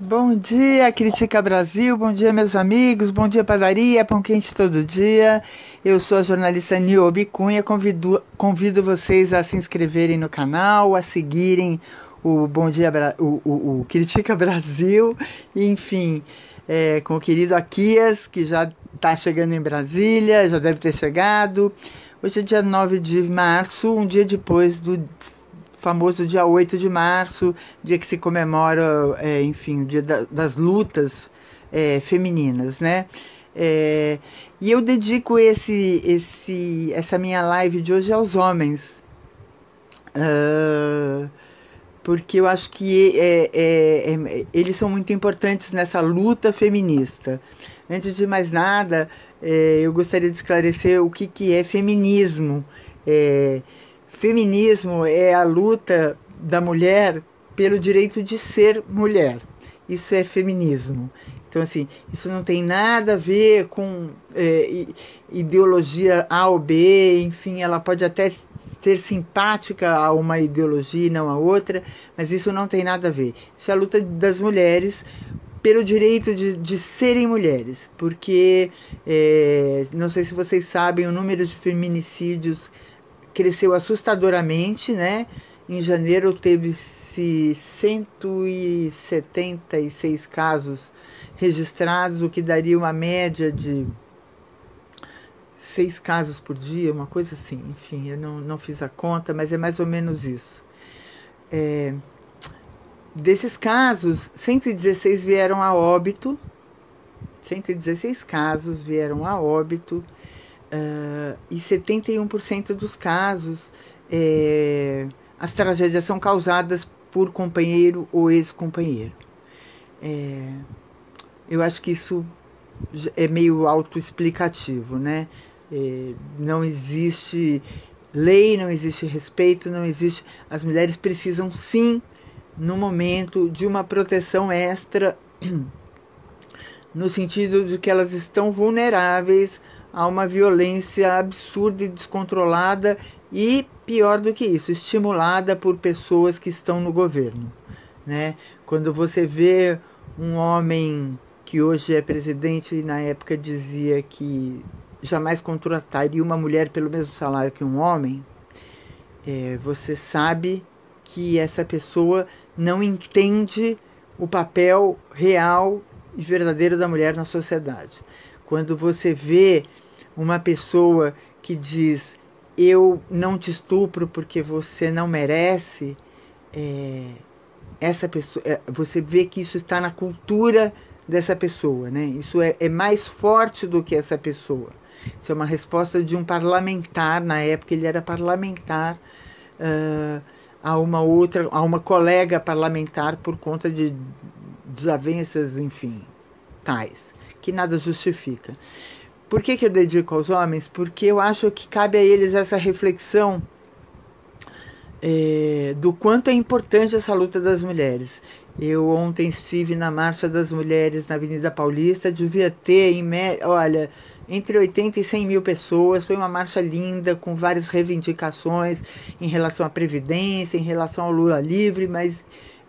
Bom dia, Critica Brasil. Bom dia, meus amigos. Bom dia, padaria, pão quente todo dia. Eu sou a jornalista Niobe Cunha. Convido, convido vocês a se inscreverem no canal, a seguirem o Bom Dia o, o, o Critica Brasil. Enfim, é, com o querido Aquias, que já está chegando em Brasília, já deve ter chegado. Hoje é dia 9 de março, um dia depois do famoso dia 8 de março, dia que se comemora, é, enfim, o dia da, das lutas é, femininas, né? É, e eu dedico esse, esse, essa minha live de hoje aos homens. Uh, porque eu acho que é, é, é, eles são muito importantes nessa luta feminista. Antes de mais nada, é, eu gostaria de esclarecer o que, que é feminismo. É, Feminismo é a luta da mulher pelo direito de ser mulher. Isso é feminismo. Então, assim, isso não tem nada a ver com é, ideologia A ou B, enfim, ela pode até ser simpática a uma ideologia e não a outra, mas isso não tem nada a ver. Isso é a luta das mulheres pelo direito de, de serem mulheres, porque é, não sei se vocês sabem o número de feminicídios cresceu assustadoramente, né? Em janeiro teve-se 176 casos registrados, o que daria uma média de seis casos por dia, uma coisa assim. Enfim, eu não, não fiz a conta, mas é mais ou menos isso. É, desses casos, 116 vieram a óbito, 116 casos vieram a óbito Uh, e 71% dos casos é, as tragédias são causadas por companheiro ou ex-companheiro. É, eu acho que isso é meio autoexplicativo, né? É, não existe lei, não existe respeito, não existe. As mulheres precisam sim, no momento, de uma proteção extra, no sentido de que elas estão vulneráveis a uma violência absurda e descontrolada e, pior do que isso, estimulada por pessoas que estão no governo. Né? Quando você vê um homem que hoje é presidente e na época dizia que jamais contrataria uma mulher pelo mesmo salário que um homem, é, você sabe que essa pessoa não entende o papel real e verdadeiro da mulher na sociedade. Quando você vê uma pessoa que diz eu não te estupro porque você não merece, é, essa pessoa, é, você vê que isso está na cultura dessa pessoa, né? Isso é, é mais forte do que essa pessoa. Isso é uma resposta de um parlamentar, na época ele era parlamentar, uh, a uma outra, a uma colega parlamentar por conta de desavenças, enfim, tais, que nada justifica. Por que, que eu dedico aos homens? Porque eu acho que cabe a eles essa reflexão é, do quanto é importante essa luta das mulheres. Eu ontem estive na Marcha das Mulheres na Avenida Paulista, devia ter, em, olha, entre 80 e 100 mil pessoas. Foi uma marcha linda, com várias reivindicações em relação à Previdência, em relação ao Lula livre, mas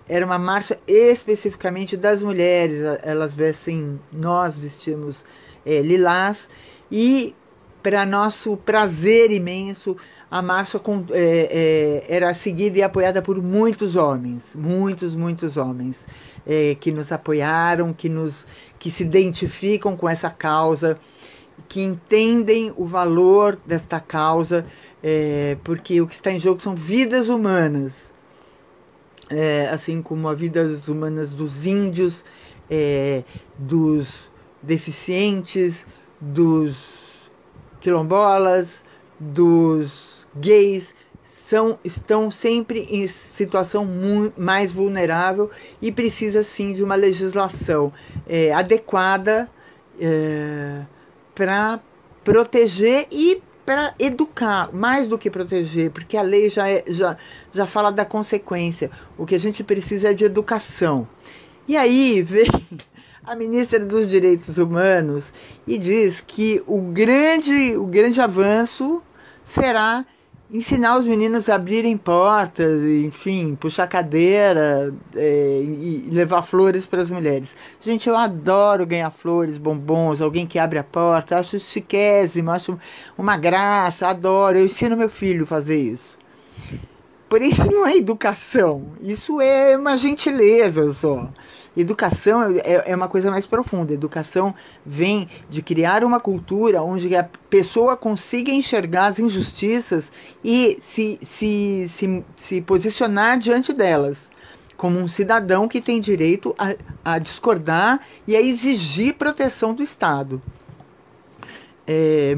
era uma marcha especificamente das mulheres. Elas vestem, nós vestimos é, lilás e para nosso prazer imenso a marcha com, é, é, era seguida e apoiada por muitos homens, muitos, muitos homens é, que nos apoiaram, que nos que se identificam com essa causa, que entendem o valor desta causa, é, porque o que está em jogo são vidas humanas, é, assim como as vidas humanas dos índios, é, dos deficientes, dos quilombolas, dos gays, são, estão sempre em situação mais vulnerável e precisa sim de uma legislação é, adequada é, para proteger e para educar, mais do que proteger, porque a lei já, é, já, já fala da consequência. O que a gente precisa é de educação. E aí vem a ministra dos Direitos Humanos e diz que o grande, o grande avanço será ensinar os meninos a abrirem portas, enfim, puxar cadeira é, e levar flores para as mulheres. Gente, eu adoro ganhar flores, bombons, alguém que abre a porta, acho chiquésimo, acho uma graça, adoro. Eu ensino meu filho a fazer isso. Por isso não é educação, isso é uma gentileza só. Educação é, é uma coisa mais profunda. Educação vem de criar uma cultura onde a pessoa consiga enxergar as injustiças e se, se, se, se posicionar diante delas como um cidadão que tem direito a, a discordar e a exigir proteção do Estado. É,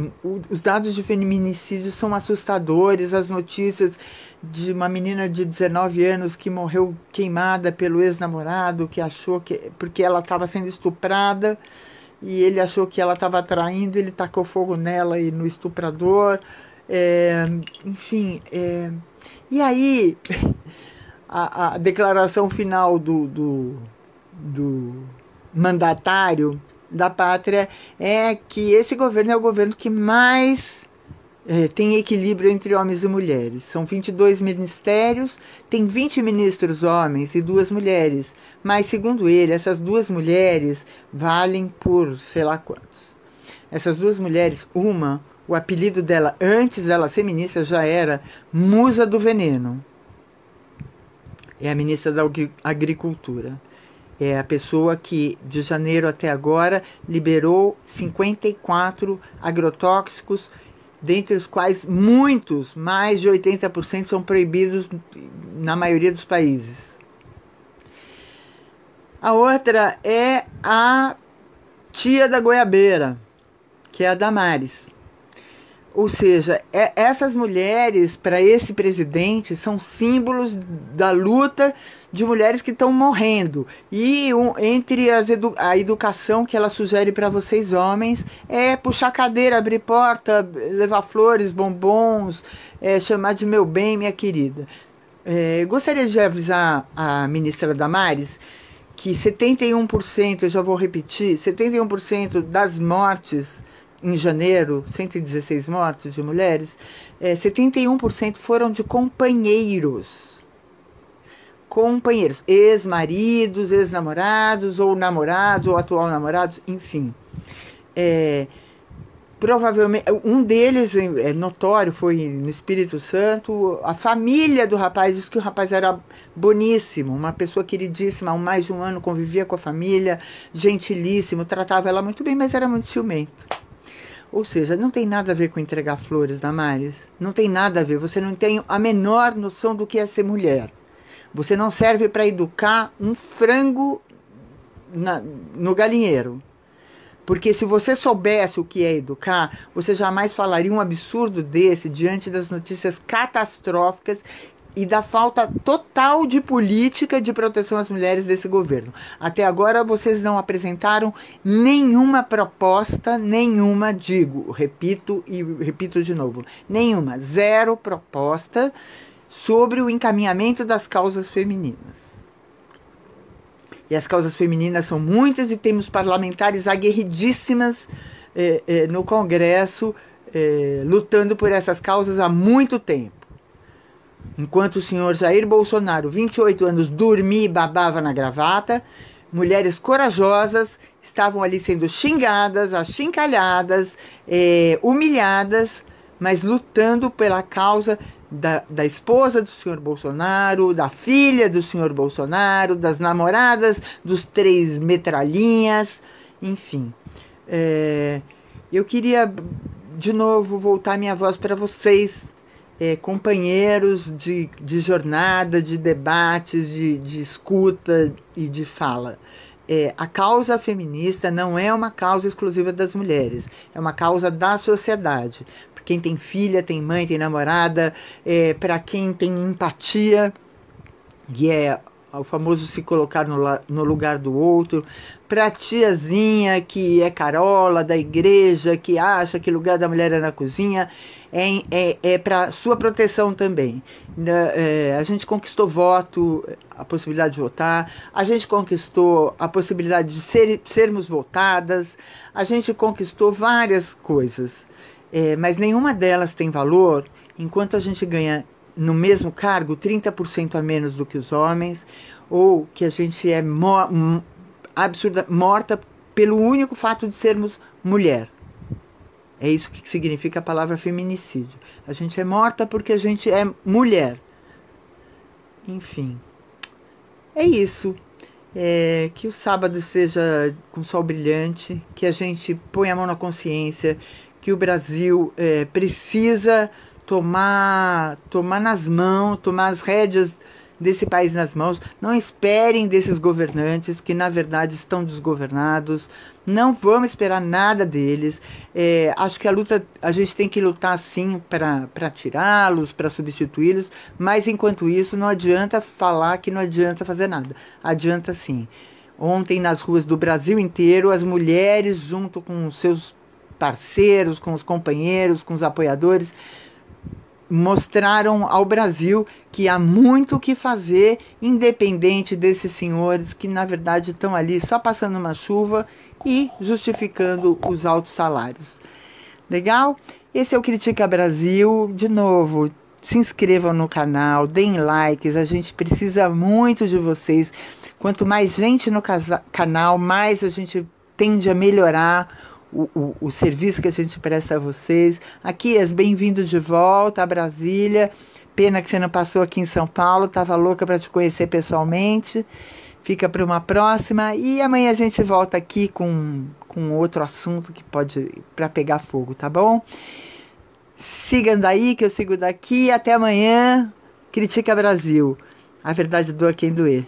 os dados de feminicídio são assustadores, as notícias de uma menina de 19 anos que morreu queimada pelo ex-namorado, que achou que. porque ela estava sendo estuprada e ele achou que ela estava traindo, ele tacou fogo nela e no estuprador. É, enfim. É, e aí, a, a declaração final do, do, do mandatário da pátria é que esse governo é o governo que mais é, tem equilíbrio entre homens e mulheres. São 22 ministérios, tem 20 ministros homens e duas mulheres. Mas, segundo ele, essas duas mulheres valem por sei lá quantos. Essas duas mulheres, uma, o apelido dela, antes dela ser ministra, já era Musa do Veneno. É a ministra da Agricultura é a pessoa que de janeiro até agora liberou 54 agrotóxicos, dentre os quais muitos, mais de 80%, são proibidos na maioria dos países. A outra é a tia da goiabeira, que é a Damares. Ou seja, é, essas mulheres, para esse presidente, são símbolos da luta de mulheres que estão morrendo. E um, entre edu a educação que ela sugere para vocês, homens, é puxar cadeira, abrir porta, levar flores, bombons, é, chamar de meu bem, minha querida. É, gostaria de avisar a ministra Damares que 71%, eu já vou repetir, 71% das mortes em janeiro, 116 mortes de mulheres, é, 71% foram de companheiros. Companheiros, ex-maridos, ex-namorados, ou namorados, ou atual namorados, enfim. É, provavelmente, um deles é notório, foi no Espírito Santo. A família do rapaz disse que o rapaz era boníssimo, uma pessoa queridíssima, há mais de um ano convivia com a família, gentilíssimo, tratava ela muito bem, mas era muito ciumento. Ou seja, não tem nada a ver com entregar flores, Damares. Não tem nada a ver. Você não tem a menor noção do que é ser mulher. Você não serve para educar um frango na, no galinheiro. Porque se você soubesse o que é educar, você jamais falaria um absurdo desse diante das notícias catastróficas e da falta total de política de proteção às mulheres desse governo. Até agora vocês não apresentaram nenhuma proposta, nenhuma, digo, repito e repito de novo, nenhuma, zero proposta sobre o encaminhamento das causas femininas. E as causas femininas são muitas e temos parlamentares aguerridíssimas eh, eh, no Congresso eh, lutando por essas causas há muito tempo. Enquanto o senhor Jair Bolsonaro, 28 anos, dormia e babava na gravata, mulheres corajosas estavam ali sendo xingadas, achincalhadas, é, humilhadas, mas lutando pela causa da, da, esposa do senhor Bolsonaro, da filha do senhor Bolsonaro, das namoradas dos três metralhinhas, enfim. É, eu queria de novo voltar minha voz para vocês é, companheiros de, de jornada, de debates, de, de escuta e de fala. É, a causa feminista não é uma causa exclusiva das mulheres, é uma causa da sociedade. Para quem tem filha, tem mãe, tem namorada, é, para quem tem empatia, que é o famoso se colocar no, no lugar do outro, para a tiazinha que é carola da igreja, que acha que o lugar da mulher é na cozinha, é, é, é para sua proteção também. É, a gente conquistou voto, a possibilidade de votar, a gente conquistou a possibilidade de ser, sermos votadas, a gente conquistou várias coisas, é, mas nenhuma delas tem valor enquanto a gente ganha no mesmo cargo 30% a menos do que os homens, ou que a gente é mo absurda, morta pelo único fato de sermos mulher. É isso que significa a palavra feminicídio. A gente é morta porque a gente é mulher. Enfim, é isso. É, que o sábado seja com sol brilhante, que a gente ponha a mão na consciência, que o Brasil é, precisa tomar, tomar nas mãos, tomar as rédeas desse país nas mãos. Não esperem desses governantes que, na verdade, estão desgovernados. Não vamos esperar nada deles. É, acho que a luta, a gente tem que lutar sim para tirá-los, para substituí-los, mas enquanto isso, não adianta falar que não adianta fazer nada. Adianta sim. Ontem, nas ruas do Brasil inteiro, as mulheres, junto com seus parceiros, com os companheiros, com os apoiadores, mostraram ao Brasil que há muito o que fazer, independente desses senhores que, na verdade, estão ali só passando uma chuva e justificando os altos salários. Legal? Esse é o Critica Brasil. De novo, se inscrevam no canal, deem likes, a gente precisa muito de vocês. Quanto mais gente no canal, mais a gente tende a melhorar o, o, serviço que a gente presta a vocês. Aqui, bem-vindo de volta a Brasília. Pena que você não passou aqui em São Paulo, estava louca para te conhecer pessoalmente. Fica para uma próxima e amanhã a gente volta aqui com, com outro assunto que pode para pegar fogo, tá bom? Sigam daí que eu sigo daqui. Até amanhã. Critica Brasil. A verdade doa quem doer.